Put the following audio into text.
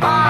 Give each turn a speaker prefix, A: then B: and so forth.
A: Bye.